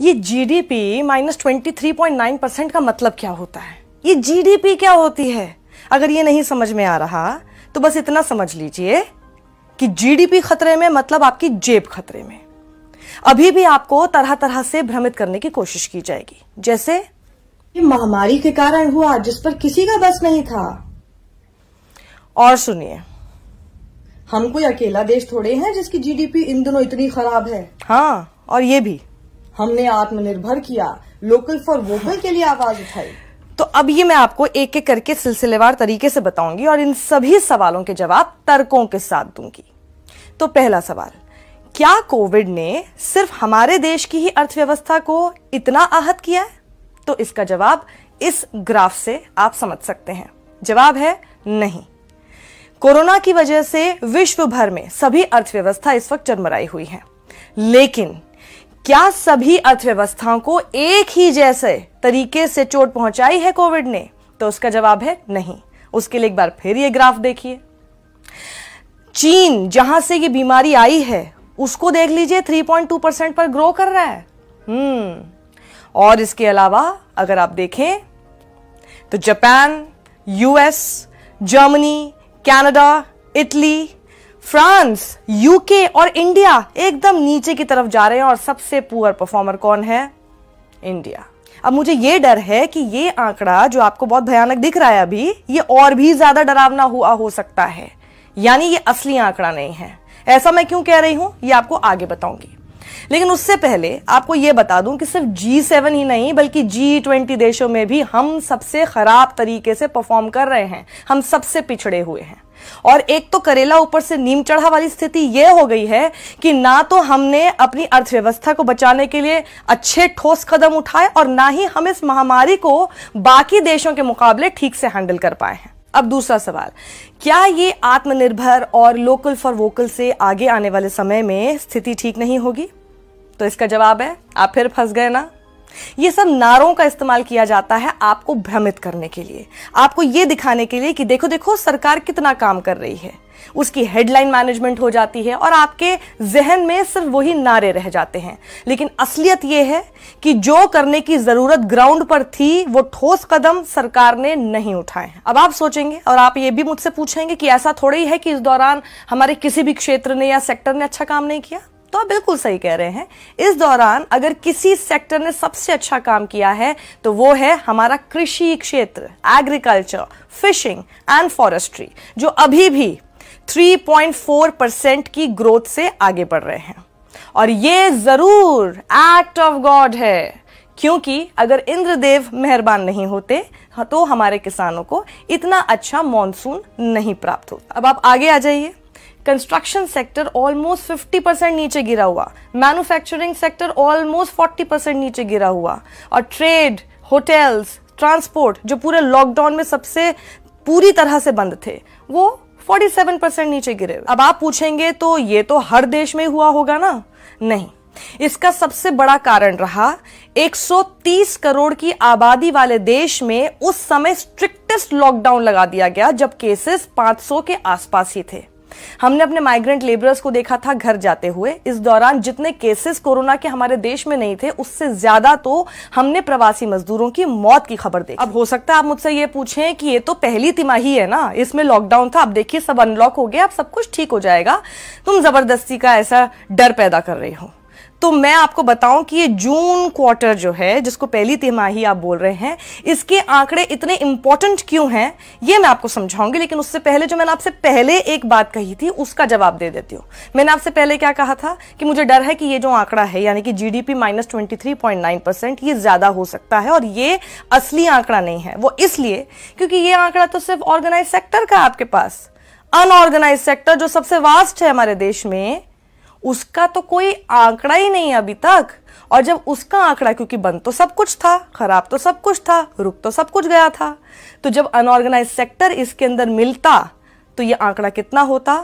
ये GDP minus twenty three point nine percent का मतलब क्या होता है? ये जीडीपी क्या होती है? अगर ये नहीं समझ में आ रहा तो बस इतना समझ लीजिए कि जीडीपी खतरे में मतलब आपकी जेब खतरे में। अभी भी आपको तरह तरह से भ्रमित करने की कोशिश की जाएगी। जैसे, ये महामारी के कारण हुआ, जिस पर किसी का बस नहीं था। और सुनिए। हम कोई अकेला देश थोड़े हैं जिसकी जीडीपी इन दिनों इतनी खराब है? हाँ और ये भी। हमने आत्मनिर्भर किया लोकल फॉर वोकल के लिए आवाज़ उठाई। तो अब ये मैं आपको एक एक करके सिलसिलेवार तरीके से बताऊँगी और इन सभी सवालों के जवाब तर्कों के साथ दूँगी। तो पहला सवाल, क्या कोविड ने सिर्फ़ हमारे देश की ही अर्थव्यवस्था को इतना आहत किया है? तो इसका जवाब इस ग्राफ से आप समझ सकते हैं। जवाब है नहीं। कोरोना की वजह से विश्व भर में सभी अर्थव्यवस्था इस वक्त चरमराई हुई है। लेकिन क्या सभी अर्थव्यवस्थाओं को एक ही जैसे तरीके से चोट पहुंचाई है कोविड ने? तो उसका जवाब है नहीं। उसके लिए एक बार फिर ये ग्राफ देखिए। चीन, जहाँ से ये बीमारी आई है, उसको देख लीजिए 3.2 परसेंट पर ग्रो कर रहा है। हम्म। और इसके अलावा, अगर आप देखें तो Japan US Germany Canada Italy France UK और इंडिया एकदम नीचे की तरफ़ जा रहे हैं और सबसे पुअर परफॉर्मर कौन है? इंडिया अब मुझे ये डर है कि ये आंकड़ा जो आपको बहुत भयानक दिख रहा है अभी, ये और भी ज़्यादा डरावना हुआ हो सकता है। यानी ये असली आंकड़ा नहीं है। ऐसा मैं क्यों कह रही हूँ? ये आपको आगे बताऊँगी। लेकिन उससे पहले आपको यह बता दूँ कि सिर्फ़ जी सेवन ही नहीं, बल्कि जी ट्वेंटी देशों में भी हम सबसे खराब तरीके से परफॉर्म कर रहे हैं। हम सबसे पिछड़े हुए हैं। और एक तो करेला ऊपर से नीम चढ़ा वाली स्थिति यह हो गई है कि ना तो हमने अपनी अर्थव्यवस्था को बचाने के लिए अच्छे ठोस कदम उठाए और ना ही हम इस महामारी को बाकी देशों के मुकाबले ठीक से हैंडल कर पाए हैं। अब दूसरा सवाल, क्या ये आत्मनिर्भर और लोकल फॉर वोकल से आगे आने वाले समय में स्थिति ठीक नहीं होगी? तो इसका जवाब है, आप फिर फंस गए ना। ये सब नारों का इस्तेमाल किया जाता है आपको भ्रमित करने के लिए। आपको ये दिखाने के लिए कि देखो देखो, सरकार कितना काम कर रही है। उसकी हेडलाइन मैनेजमेंट हो जाती है और आपके जहन में सिर्फ़ वही नारे रह जाते हैं। लेकिन असलियत यह है कि जो करने की ज़रूरत ग्राउंड पर थी, वो ठोस कदम सरकार ने नहीं उठाए अब आप सोचेंगे और आप ये भी मुझसे पूछेंगे कि ऐसा थोड़ा ही है कि इस दौरान हमारे किसी भी क्षेत्र ने या सेक्टर ने अच्छा काम नहीं किया? तो आप बिल्कुल सही कह रहे हैं। इस दौरान अगर किसी सेक्टर ने सबसे अच्छा काम किया है तो वो है हमारा कृषि क्षेत्र एग्रीकल्चर फिशिंग एंड फॉरेस्ट्री जो अभी भी 3.4 परसेंट की ग्रोथ से आगे बढ़ रहे हैं। और ये ज़रूर एक्ट ऑफ़ गॉड है, क्योंकि अगर इंद्रदेव मेहरबान नहीं होते तो हमारे किसानों को इतना अच्छा मॉनसून नहीं प्राप्त होता। अब आप आगे आ जाइए। कंस्ट्रक्शन सेक्टर ऑलमोस्ट 50 परसेंट नीचे गिरा हुआ। मैन्युफैक्चरिंग सेक्टर ऑलमोस्ट 40 परसेंट नीचे गिरा हुआ। और ट्रेड, होटल्स, ट्रांसपोर्ट, जो पूरे लॉकडाउन में सबसे पूरी तरह से बंद थे, वो 47 परसेंट नीचे गिरे अब आप पूछेंगे तो ये तो हर देश में हुआ होगा ना? नहीं। इसका सबसे बड़ा कारण रहा 130 करोड़ की आबादी वाले देश में उस समय स्ट्रिक्टेस्ट लॉकडाउन लगा दिया गया, जब केसेस 500 के आसपास ही थे। हमने अपने माइग्रेंट लेबरर्स को देखा था घर जाते हुए। इस दौरान जितने केसेस कोरोना के हमारे देश में नहीं थे, उससे ज़्यादा तो हमने प्रवासी मजदूरों की मौत की खबर देखी। अब हो सकता है आप मुझसे ये पूछें कि ये तो पहली तिमाही है ना, इसमें लॉकडाउन था, अब देखिए सब अनलॉक हो गया, अब सब कुछ ठीक हो जाएगा। तुम ज़बरदस्ती का ऐसा डर पैदा कर रहे हो। तो मैं आपको बताऊँ कि ये जून क्वार्टर जो है, जिसको पहली तिमाही आप बोल रहे हैं, इसके आंकड़े इतने इंपॉर्टेंट क्यों हैं, ये मैं आपको समझाऊँगी। लेकिन उससे पहले जो मैंने आपसे पहले एक बात कही थी, उसका जवाब दे देती हूँ। मैंने आपसे पहले क्या कहा था कि मुझे डर है कि ये जो आंकड़ा है, यानी कि GDP minus twenty three point nine percent ये ज़्यादा हो सकता है और ये असली आंकड़ा नहीं है। वो इसलिए क्योंकि ये आंकड़ा तो सिर्फ़ ऑर्गेनाइज सेक्टर का आपके पास। अनऑर्गेनाइज सेक्टर जो सबसे वास्ट है हमारे देश में उसका तो कोई आंकड़ा ही नहीं अभी तक। और जब उसका आंकड़ा, क्योंकि बंद तो सब कुछ था, खराब तो सब कुछ था, रुक तो सब कुछ गया था। तो जब अनऑर्गेनाइज सेक्टर इसके अंदर मिलता तो ये आंकड़ा कितना होता?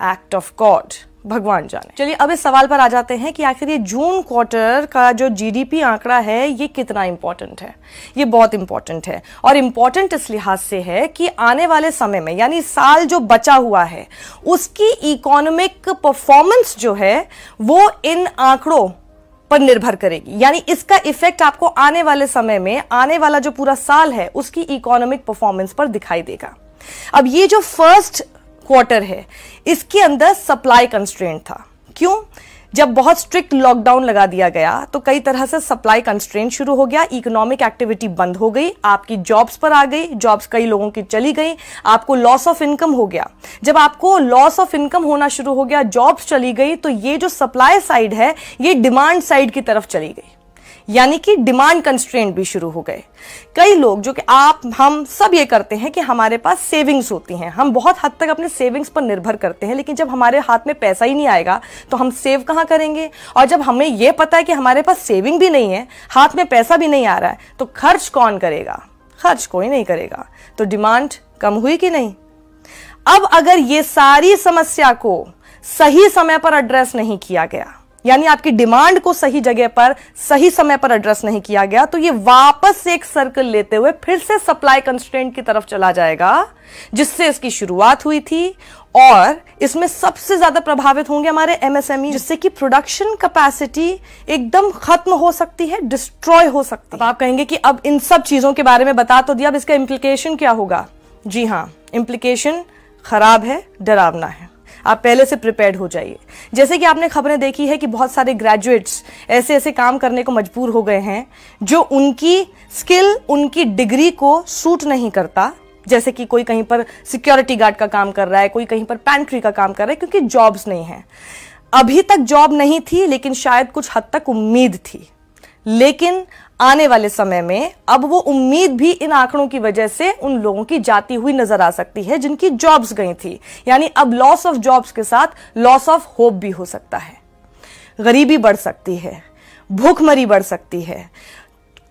एक्ट ऑफ़ गॉड भगवान जाने। चलिए, अब इस सवाल पर आ जाते हैं कि आखिर ये जून क्वार्टर का जो जीडीपी आंकड़ा है, ये कितना इंपॉर्टेंट है? ये बहुत इंपॉर्टेंट है। और इंपॉर्टेंट इस लिहाज से है कि आने वाले समय में, यानी साल जो बचा हुआ है, उसकी इकोनॉमिक परफॉर्मेंस जो है, वो इन आंकड़ों पर निर्भर करेगी। यानी इसका इफ़ेक्ट आपको आने वाले समय में, आने वाला जो पूरा साल है, उसकी इकोनॉमिक परफॉर्मेंस पर दिखाई देगा। अब ये जो फ़र्स्ट क्वार्टर है। इसके अंदर सप्लाई कंस्ट्रेंट था। क्यों? जब बहुत स्ट्रिक्ट लॉकडाउन लगा दिया गया तो कई तरह से सप्लाई कंस्ट्रेंट शुरू हो गया इकोनॉमिक एक्टिविटी बंद हो गई, आपकी जॉब्स पर आ गई जॉब्स कई लोगों की चली गई, आपको लॉस ऑफ़ इनकम हो गया। जब आपको लॉस ऑफ़ इनकम होना शुरू हो गया जॉब्स चली गई तो ये जो सप्लाई साइड है, ये डिमांड साइड की तरफ़ चली गई। यानी कि डिमांड कंस्ट्रेंट भी शुरू हो गए। कई लोग जो कि आप, हम सब ये करते हैं कि हमारे पास सेविंग्स होती हैं। हम बहुत हद तक अपने सेविंग्स पर निर्भर करते हैं, लेकिन जब हमारे हाथ में पैसा ही नहीं आएगा तो हम सेव कहाँ करेंगे? और जब हमें यह पता है कि हमारे पास सेविंग भी नहीं है, हाथ में पैसा भी नहीं आ रहा है तो खर्च कौन करेगा? खर्च कोई नहीं करेगा। तो डिमांड कम हुई कि नहीं? अब अगर ये सारी समस्या को सही समय पर एड्रेस नहीं किया गया यानी आपकी डिमांड को सही जगह पर, सही समय पर एड्रेस नहीं किया गया तो ये वापस से एक सर्कल लेते हुए फिर से सप्लाई कंस्टेंट की तरफ़ चला जाएगा, जिससे इसकी शुरुआत हुई थी और इसमें सबसे ज़्यादा प्रभावित होंगे हमारे एमएसएमई जिससे कि प्रोडक्शन कैपेसिटी एकदम खत्म हो सकती है डिस्ट्रॉय हो सकती है। आप कहेंगे कि अब इन सब चीज़ों के बारे में बता तो दिया, अब इसका इंप्लीकेशन क्या होगा? जी हाँ इंप्लीकेशन खराब है, डरावना है। आप पहले से प्रिपेयर्ड हो जाइए। जैसे कि आपने खबरें देखी है कि बहुत सारे ग्रेजुएट्स ऐसे ऐसे काम करने को मजबूर हो गए हैं, जो उनकी स्किल उनकी डिग्री को सूट नहीं करता। जैसे कि कोई कहीं पर सिक्योरिटी गार्ड का काम कर रहा है, कोई कहीं पर पैंट्री का काम कर रहा है, क्योंकि जॉब्स नहीं है। अभी तक जॉब नहीं थी, लेकिन शायद कुछ हद तक उम्मीद थी। लेकिन आने वाले समय में अब वो उम्मीद भी इन आंकड़ों की वजह से उन लोगों की जाती हुई नज़र आ सकती है जिनकी जॉब्स गई थी। यानी अब लॉस ऑफ़ जॉब्स के साथ लॉस ऑफ़ होप भी हो सकता है। गरीबी बढ़ सकती है, भूखमरी बढ़ सकती है,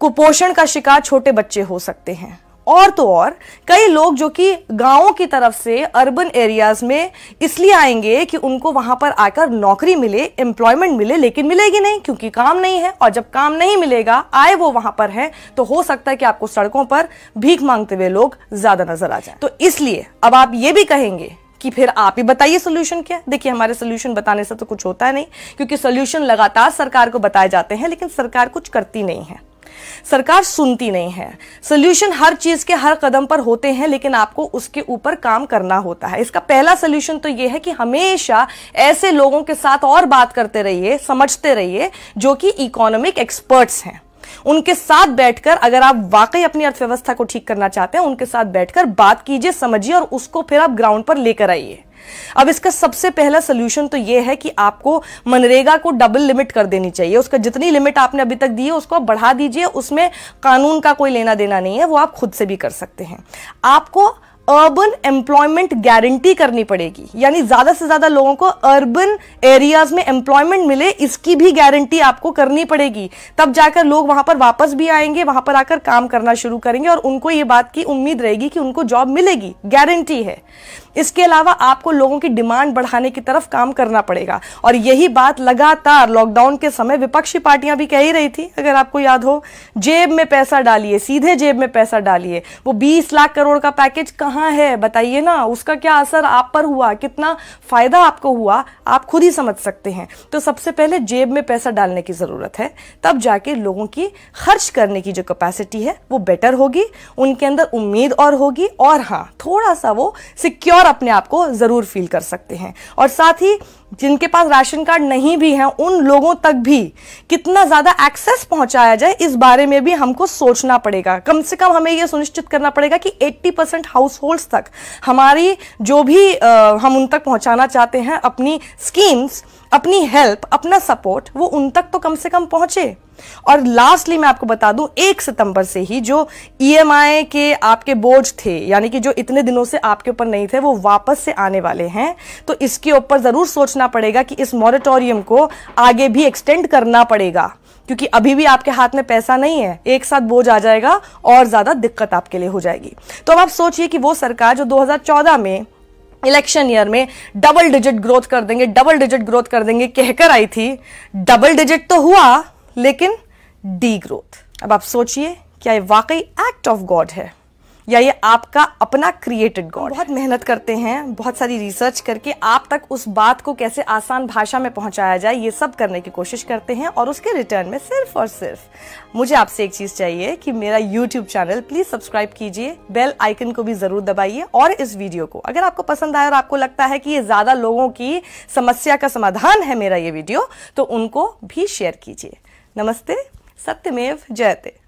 कुपोषण का शिकार छोटे बच्चे हो सकते हैं। और तो और, कई लोग जो कि गाँवों की तरफ़ से अर्बन एरियाज़ में इसलिए आएँगे कि उनको वहाँ पर आकर नौकरी मिले एम्प्लॉयमेंट मिले, लेकिन मिलेगी नहीं, क्योंकि काम नहीं है और जब काम नहीं मिलेगा, आए वो वहाँ पर है तो हो सकता है कि आपको सड़कों पर भीख मांगते हुए लोग ज़्यादा नज़र आ जाए। तो इसलिए अब आप ये भी कहेंगे कि फिर आप ही बताइए सोल्यूशन क्या? देखिए, हमारे सोल्यूशन बताने से तो कुछ होता नहीं, क्योंकि सोल्यूशन लगातार सरकार को बताए जाते हैं, लेकिन सरकार कुछ करती नहीं है। सरकार सुनती नहीं है। सोल्यूशन हर चीज़ के हर कदम पर होते हैं, लेकिन आपको उसके ऊपर काम करना होता है। इसका पहला सोल्यूशन तो यह है कि हमेशा ऐसे लोगों के साथ और बात करते रहिए, समझते रहिए, जो कि इकोनॉमिक एक्सपर्ट्स हैं। उनके साथ बैठकर अगर आप वाकई अपनी अर्थव्यवस्था को ठीक करना चाहते हैं, उनके साथ बैठकर बात कीजिए, समझिए और उसको फिर आप ग्राउंड पर लेकर आइए। अब इसका सबसे पहला सोल्यूशन तो यह है कि आपको मनरेगा को डबल लिमिट कर देनी चाहिए। उसका जितनी लिमिट आपने अभी तक दी है, उसको आप बढ़ा दीजिए। उसमें कानून का कोई लेना देना नहीं है, वो आप खुद से भी कर सकते हैं। आपको अर्बन एम्प्लॉयमेंट गारंटी करनी पड़ेगी। यानी ज़्यादा से ज़्यादा लोगों को अर्बन एरियाज़ में एम्प्लॉयमेंट मिले, इसकी भी गारंटी आपको करनी पड़ेगी। तब जाकर लोग वहाँ पर वापस भी आएँगे, वहाँ पर आकर काम करना शुरू करेंगे और उनको ये बात की उम्मीद रहेगी कि उनको जॉब मिलेगी। गारंटी है। इसके अलावा आपको लोगों की डिमांड बढ़ाने की तरफ़ काम करना पड़ेगा। और यही बात लगातार लॉकडाउन के समय विपक्षी पार्टियाँ भी कह ही रही थी, अगर आपको याद हो, जेब में पैसा डालिए, सीधे जेब में पैसा डालिए। वो 20 लाख करोड़ का पैकेज कहाँ है, बताइए ना, उसका क्या असर आप पर हुआ, कितना फ़ायदा आपको हुआ, आप खुद ही समझ सकते हैं। तो सबसे पहले जेब में पैसा डालने की ज़रूरत है, तब जाके लोगों की खर्च करने की जो कैपेसिटी है, वो बेटर होगी, उनके अंदर उम्मीद और होगी, और हाँ थोड़ा सा वो सिक्योर और अपने आप को ज़रूर फील कर सकते हैं। और साथ ही जिनके पास राशन कार्ड नहीं भी है उन लोगों तक भी कितना ज़्यादा एक्सेस पहुँचाया जाए इस बारे में भी हमको सोचना पड़ेगा। कम से कम हमें यह सुनिश्चित करना पड़ेगा कि 80 परसेंट हाउस होल्ड तक हमारी जो भी आ, हम उन तक पहुंचाना चाहते हैं अपनी स्कीम्स अपनी हेल्प अपना सपोर्ट वो उन तक तो कम से कम पहुँचे। और लास्टली मैं आपको बता दूँ, एक सितंबर से ही जो ईएमआई e के आपके बोझ थे, यानी कि जो इतने दिनों से आपके ऊपर नहीं थे, वो वापस से आने वाले हैं। तो इसके ऊपर ज़रूर सोचना पड़ेगा कि इस मॉरिटोरियम को आगे भी एक्सटेंड करना पड़ेगा। क्योंकि अभी भी आपके हाथ में पैसा नहीं है, एक साथ बोझ आ जाएगा और ज़्यादा दिक्कत आपके लिए हो जाएगी। तो अब आप सोचिए कि वो सरकार जो 2014 में इलेक्शन ईयर में डबल डिजिट ग्रोथ कर देंगे डबल डिजिट ग्रोथ कर देंगे, कहकर आई थी डबल डिजिट तो हुआ, लेकिन डी ग्रोथ अब आप सोचिए, क्या ये वाकई एक्ट ऑफ़ गॉड है? या ये आपका अपना क्रिएटेड गॉड बहुत मेहनत करते हैं बहुत सारी रिसर्च करके आप तक उस बात को कैसे आसान भाषा में पहुँचाया जाए ये सब करने की कोशिश करते हैं और उसके रिटर्न में सिर्फ़ और सिर्फ़ मुझे आपसे एक चीज़ चाहिए कि मेरा यूट्यूब चैनल प्लीज़ सब्सक्राइब कीजिए बेल आइकन को भी ज़रूर दबाइए और इस वीडियो को अगर आपको पसंद आया और आपको लगता है कि ये ज़्यादा लोगों की समस्या का समाधान है मेरा ये वीडियो तो उनको भी शेयर कीजिए। नमस्ते सत्यमेव जयते